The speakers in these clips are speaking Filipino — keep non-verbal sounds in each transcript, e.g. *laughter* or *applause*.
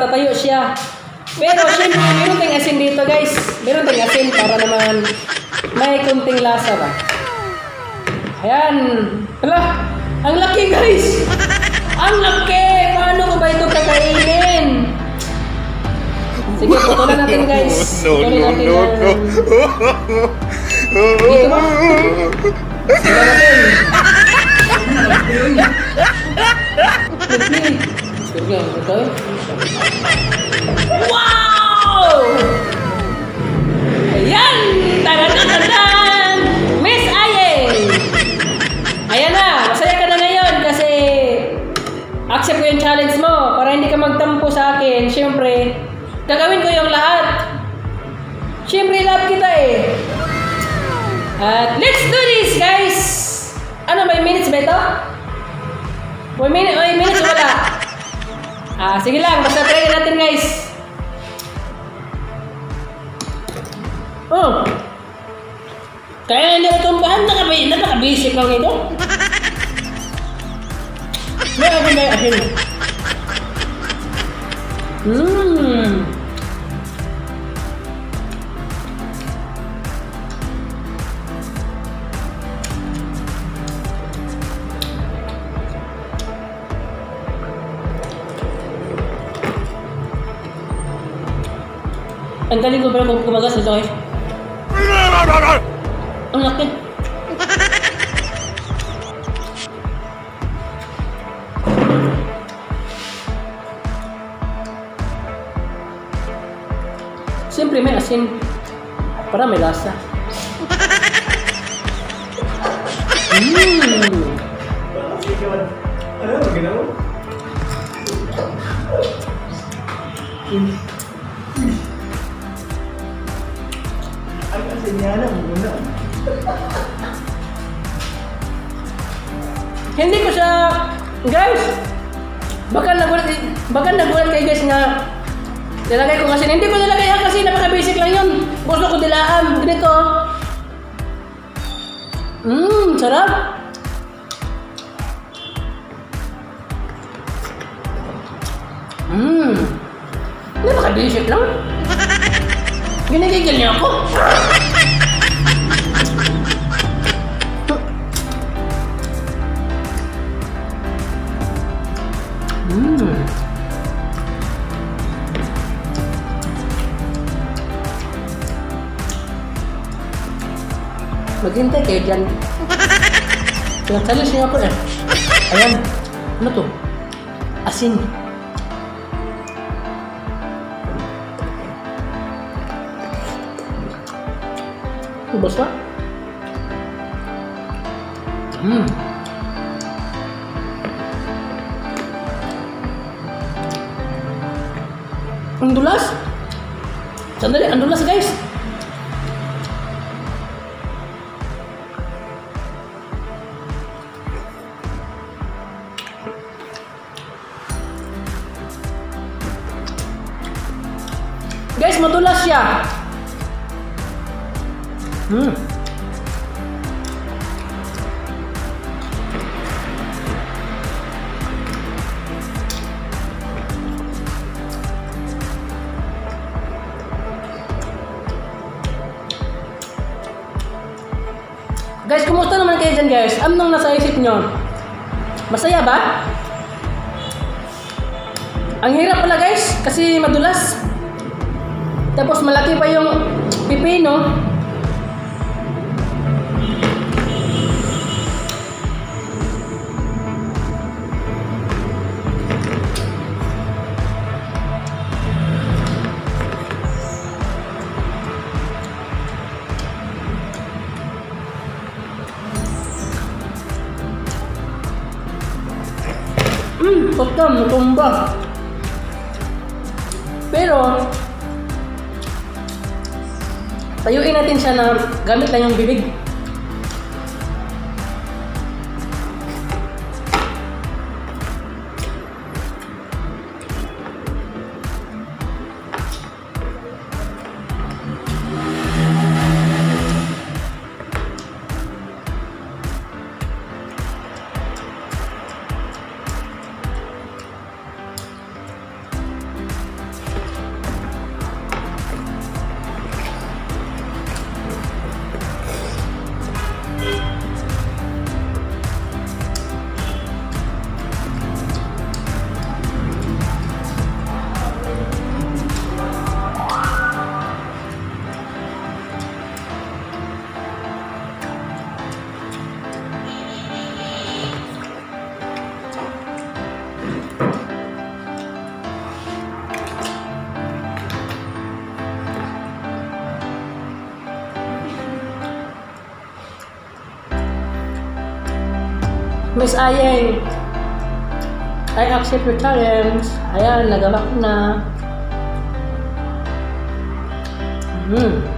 tatayo siya. Pero syempre, meron tayong asin dito guys. Meron tayong asin para naman may kunting lasa ba. Ayan. Hala, ang laki guys. Ang laki. Paano ko ba ito kakainin? Sige, putulan natin guys. *laughs* No, Putulan no, natin no, ang- no. Dito ba? Putulan *laughs* natin. Sige, ito. Wow! Ayan! Tagan-tagan! Miss Ayen! Ayan na! Masaya ka na ngayon kasi accept ko yung challenge mo para hindi ka magtampo sa akin. Siyempre, gagawin ko yung lahat. Siyempre, love kita eh. At let's do this, guys! Ano, may minutes ba ito? May, minute, may minutes wala? Ah, sige lang, basta try natin, guys. Oh. Kaya hindi ako tumbahan, napaka-basic lang ito. May asin, may asin. Mmm. Ang galing ko pala kung kumagas ito eh. Ang laki. Siyempre may asin para may lasa. Ang kasinyanan muna. Hindi ko siya... Guys! Baka nagulat, baka nagulat kayo guys nga nilagay ko kasi hindi ko nilagay yan kasi napaka-basic lang yun. Gusto ko dilaan. Ganito. Mmm, sarap. Mmm. Napaka-basic lang. *laughs* Ginigigil niyo ako. Maghintay kayo dyan. Pinagsalis niyo ako eh. Ayan. Ano to? Asin. Ubos na? Mmm. Ang dulas. Sandali, ang dulas guys. Madulas siya. Hmm. Guys, kumusta naman kayo dyan guys? Anong nasa isip nyo? Masaya ba? Ang hirap pala guys, kasi madulas. Tapos malaki pa yung pipino. Hmm, putam, natumba. Pero, tayuin natin siya na gamit lang yung bibig. Miss Ayeng, I accept your challenge. Ayan, nagawa ko na. Hmm.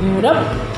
Hirap.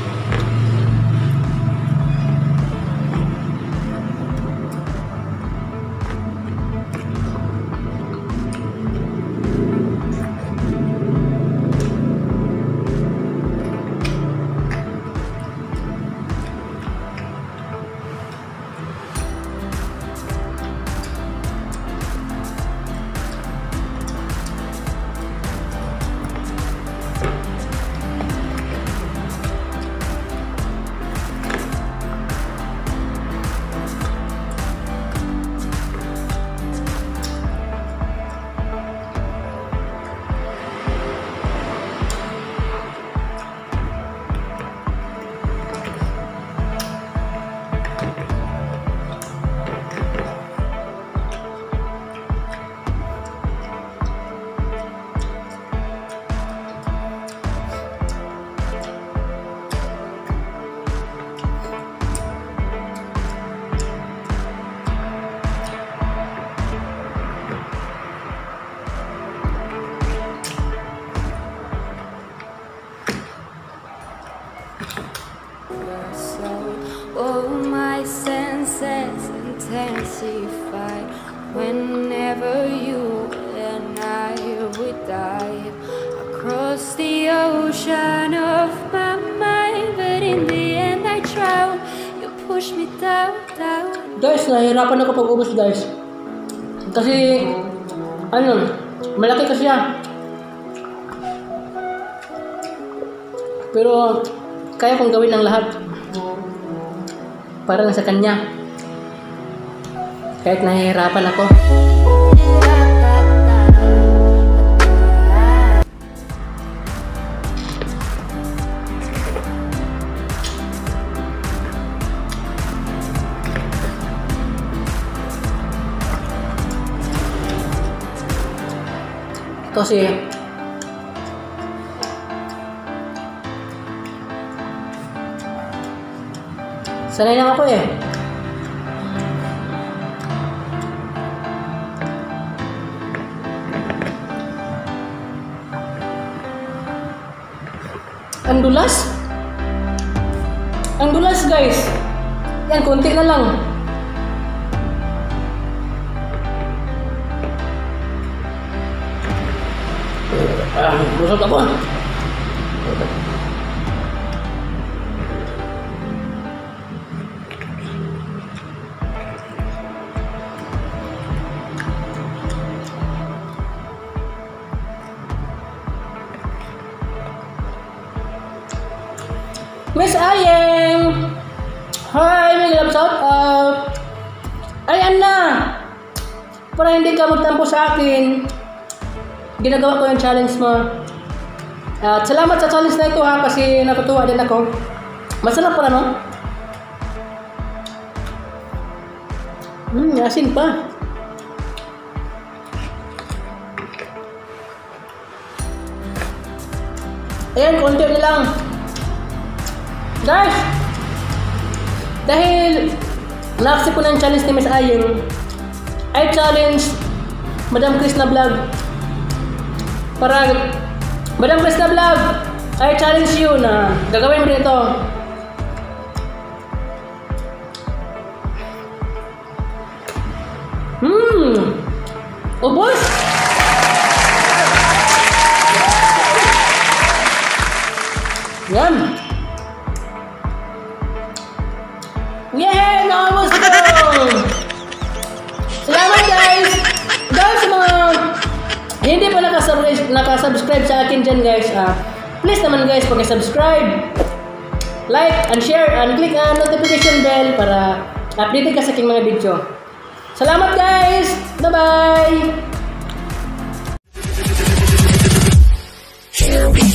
Whenever you and I would dive across the ocean of my mind. But in the end, I drown. You push me down, down. Guys, nahihirapan ako pag-ubos guys. Kasi, ano, malaki kasi siya. Pero, kaya kong gawin ang lahat. Para lang sa kanya. Kahit nahihirapan ako. Kasi, sanay lang ako eh. Ang dulas? Ang dulas guys. Yan, konti na lang. Ah, busog ako. Miss Ayeng! Hi, may love shout out! Ayan na! Para hindi ka magtampo sa akin, ginagawa ko yung challenge mo. At salamat sa challenge na ito ha, kasi natutuwa din ako. Masarap pala, no? Hmm, asin pa. Ayan, konti na lang. Guys! Dahil na-accept ko ng challenge ni Miss Ayeng, I challenge Madam Chris na vlog. Para, Madam Chris na vlog, I challenge you na gagawin mo ito. Hmm! Ubus! nakasubscribe, nakasubscribe sa akin dyan guys, ah, please naman guys, pag-subscribe, like, and share, and click ang notification bell para updated ka sa aking mga video. Salamat guys! Bye-bye! Here we